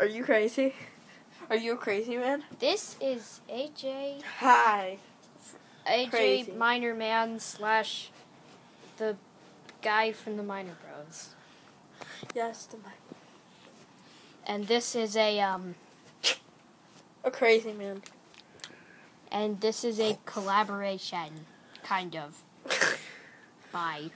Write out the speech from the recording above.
Are you crazy? Are you a crazy man? This is AJ Hi. AJ Crazy. Minor Man slash the guy from the Miner Bros. Yes, the Minor. And this is a um A crazy man. and this is a collaboration kind of. Bye.